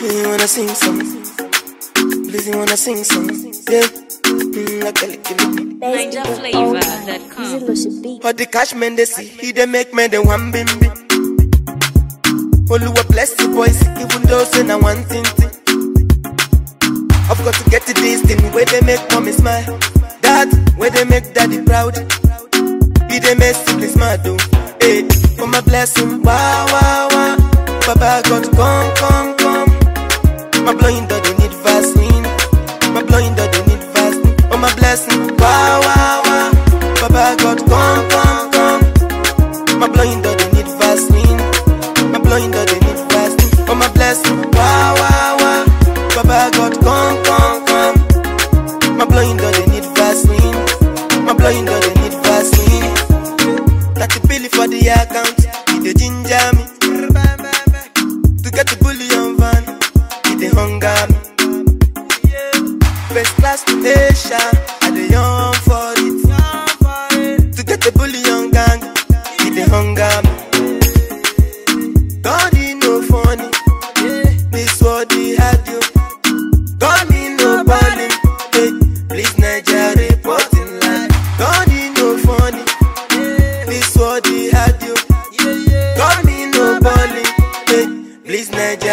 You wanna sing some? Please, you wanna sing some? Yeah. Mm, like a little bit. NinjaFlavor.com. All the cash men they see, he they make men they one bimbi. Oluwa bless the boys, even though say na nwantinti. I've got to get to this thing where they make mommy smile. That where they make daddy proud. He they make siblings mad though. Hey, for my blessing, wow wow wow. Baba God come come come. My blowing dog they need Vaseline. My blowing dog they need Vaseline. For oh, my blessing, wow wow wow. Baba God come come come. My blowing dog they need Vaseline. My blowing dog they need Vaseline. For oh, my blessing, wow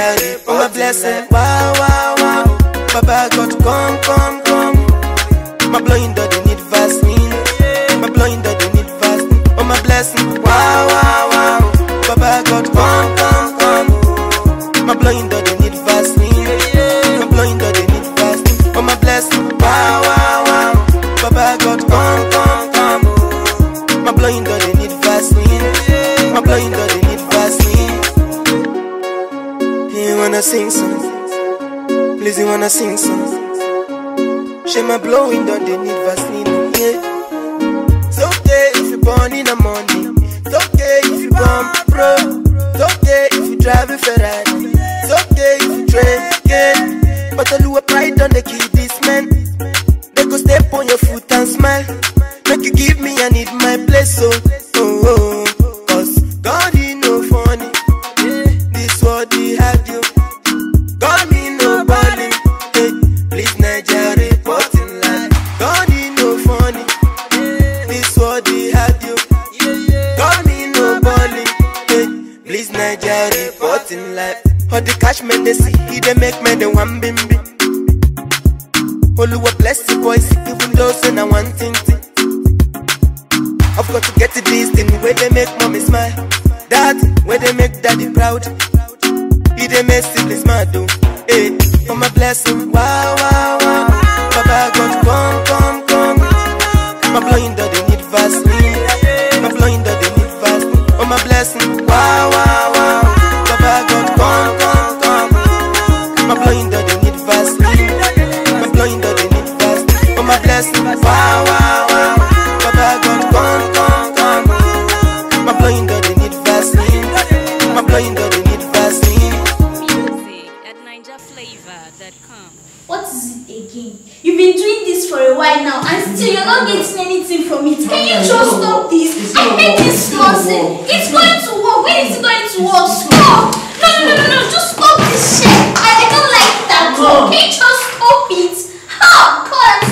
Nigeria reporting my blessing. Wow wow wow. Baba God come come come. My blowing dog wanna sing some? Please, you wanna sing some? She my blowing dog they need Vaseline. Yeah. It's okay if you born in the morning. It's okay if you born pro. It's okay if you drive a Ferrari. It's okay if you train again. But I do a pride on the key this man. They go step on your foot and smile. Make you give me, I need my place. So, oh, oh, oh. Nigeria reporting line. All the cash men they see, he they make men they one bimbi. Oluwa bless the boys, even though say na one thing. I've got to get to this thing where they make mommy smile. That where they make daddy proud. He they make siblings mad though. Hey, for my blessing, wow wow Wow, wow, wow. God, come, come, come. My God, they need. My God, they need at NigerFlavor.com. What is it again? You've been doing this for a while now and still you're not getting anything from it. Can you just stop this? I hate this nonsense. It's going to work. When is it going to work? Stop! No, no, no, no, no. Just stop this shit. I, don't like that. Can you just stop it? Oh God,